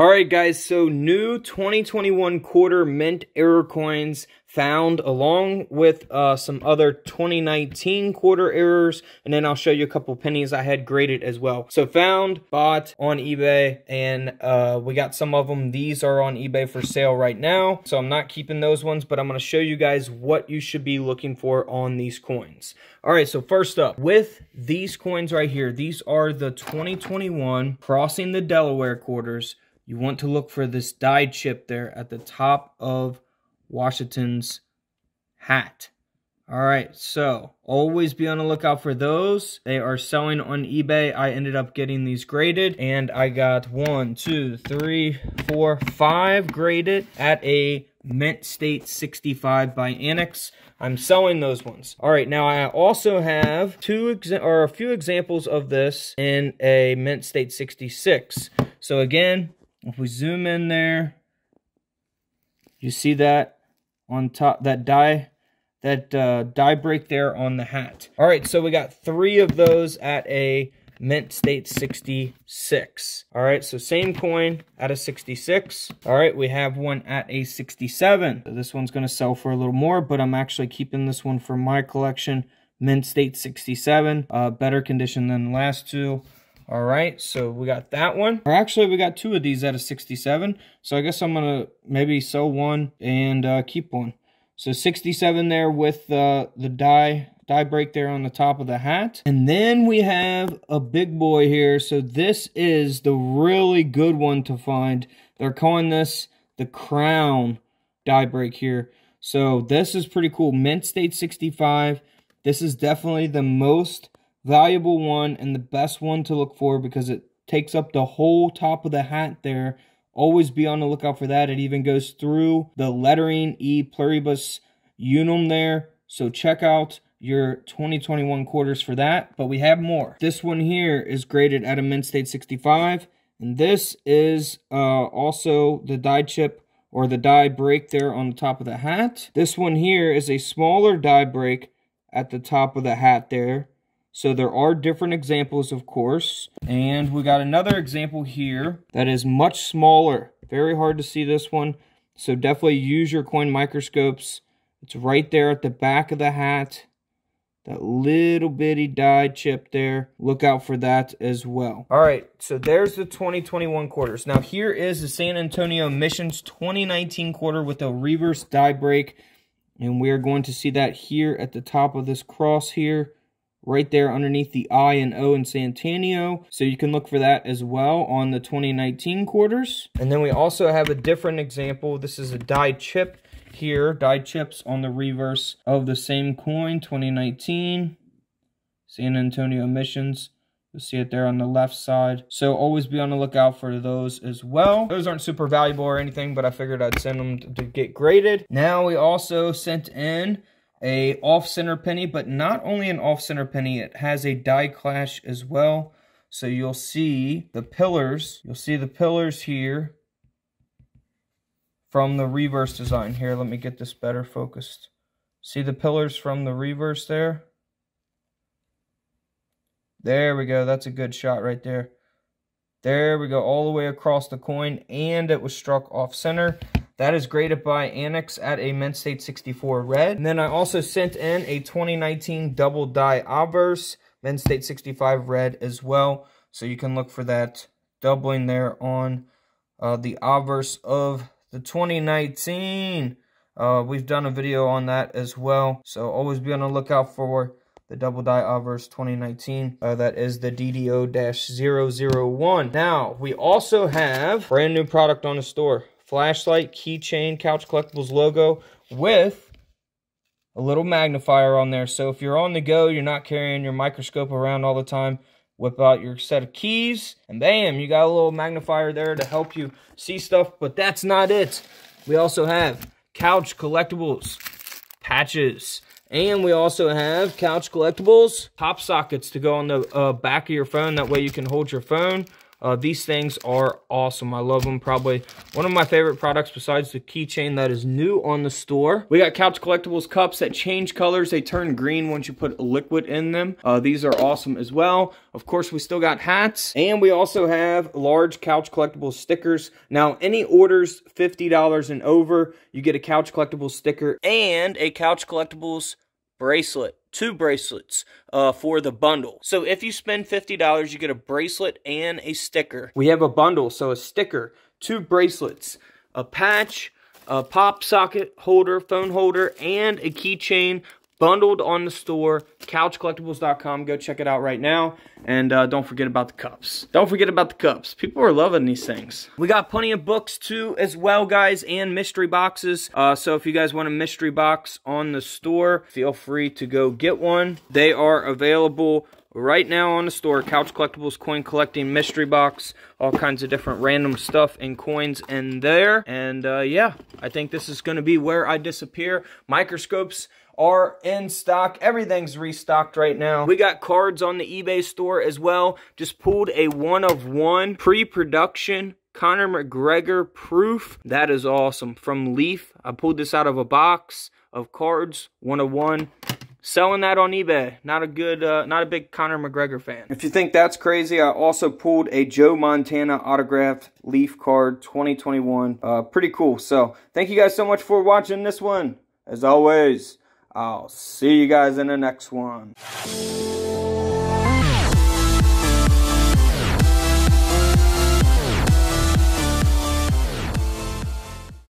All right, guys, so new 2021 quarter mint error coins found along with uh, some other 2019 quarter errors, and then I'll show you a couple pennies I had graded as well. So found, bought on eBay, and uh, we got some of them. These are on eBay for sale right now, so I'm not keeping those ones, but I'm going to show you guys what you should be looking for on these coins. All right, so first up, with these coins right here, these are the 2021 Crossing the Delaware quarters you want to look for this die chip there at the top of Washington's hat. All right, so always be on the lookout for those. They are selling on eBay. I ended up getting these graded, and I got one, two, three, four, five graded at a Mint State 65 by ANACS. I'm selling those ones. All right, now I also have two or a few examples of this in a Mint State 66. So again, if we zoom in there, you see that on top, that die, that uh, die break there on the hat. All right, so we got three of those at a Mint State 66. All right, so same coin at a 66. All right, we have one at a 67. So this one's going to sell for a little more, but I'm actually keeping this one for my collection. Mint State 67, uh, better condition than the last two. All right, so we got that one. Or actually, we got two of these at a 67. So I guess I'm going to maybe sell one and uh, keep one. So 67 there with uh, the die die break there on the top of the hat. And then we have a big boy here. So this is the really good one to find. They're calling this the crown die break here. So this is pretty cool. Mint State 65. This is definitely the most valuable one and the best one to look for because it takes up the whole top of the hat there. Always be on the lookout for that. It even goes through the lettering E pluribus unum there. So check out your 2021 quarters for that. But we have more. This one here is graded at a Mint State 65. And this is uh, also the die chip or the die break there on the top of the hat. This one here is a smaller die break at the top of the hat there. So there are different examples, of course. And we got another example here that is much smaller. Very hard to see this one. So definitely use your coin microscopes. It's right there at the back of the hat. That little bitty die chip there. Look out for that as well. All right, so there's the 2021 quarters. Now here is the San Antonio Missions 2019 quarter with a reverse die break. And we are going to see that here at the top of this cross here right there underneath the I and O in Santanio. So you can look for that as well on the 2019 quarters. And then we also have a different example. This is a die chip here, die chips on the reverse of the same coin, 2019. San Antonio Missions. You'll see it there on the left side. So always be on the lookout for those as well. Those aren't super valuable or anything, but I figured I'd send them to get graded. Now we also sent in a off-center penny, but not only an off-center penny, it has a die clash as well. So you'll see the pillars, you'll see the pillars here from the reverse design. Here, let me get this better focused. See the pillars from the reverse there? There we go. That's a good shot right there. There we go, all the way across the coin, and it was struck off center. That is graded by ANACS at a Mint State 64 red. And then I also sent in a 2019 double die obverse, Mint State 65 red as well. So you can look for that doubling there on uh, the obverse of the 2019. Uh, we've done a video on that as well. So always be on the lookout for the double die obverse 2019. Uh, that is the DDO-001. Now, we also have brand new product on the store flashlight, keychain, Couch Collectibles logo with a little magnifier on there. So if you're on the go, you're not carrying your microscope around all the time, whip out your set of keys, and bam, you got a little magnifier there to help you see stuff. But that's not it. We also have Couch Collectibles patches. And we also have Couch Collectibles pop sockets to go on the uh, back of your phone. That way you can hold your phone Uh, these things are awesome. I love them. Probably one of my favorite products besides the keychain that is new on the store. We got Couch Collectibles cups that change colors. They turn green once you put liquid in them. Uh, these are awesome as well. Of course, we still got hats. And we also have large Couch Collectibles stickers. Now, any orders $50 and over, you get a Couch Collectibles sticker and a Couch Collectibles bracelet two bracelets uh, for the bundle. So if you spend $50, you get a bracelet and a sticker. We have a bundle, so a sticker, two bracelets, a patch, a pop socket holder, phone holder, and a keychain bundled on the store, couchcollectibles.com. Go check it out right now. And uh, don't forget about the cups. Don't forget about the cups. People are loving these things. We got plenty of books too as well, guys, and mystery boxes. Uh, so if you guys want a mystery box on the store, feel free to go get one. They are available right now on the store couch collectibles coin collecting mystery box all kinds of different random stuff and coins in there and uh, yeah i think this is going to be where i disappear microscopes are in stock. Everything's restocked right now. We got cards on the eBay store as well. Just pulled a one of one pre-production Conor McGregor proof. That is awesome. From Leaf. I pulled this out of a box of cards. One of one. Selling that on eBay. Not a good, uh, not a big Conor McGregor fan. If you think that's crazy, I also pulled a Joe Montana autographed Leaf card 2021. Uh, pretty cool. So, thank you guys so much for watching this one. As always, I'll see you guys in the next one.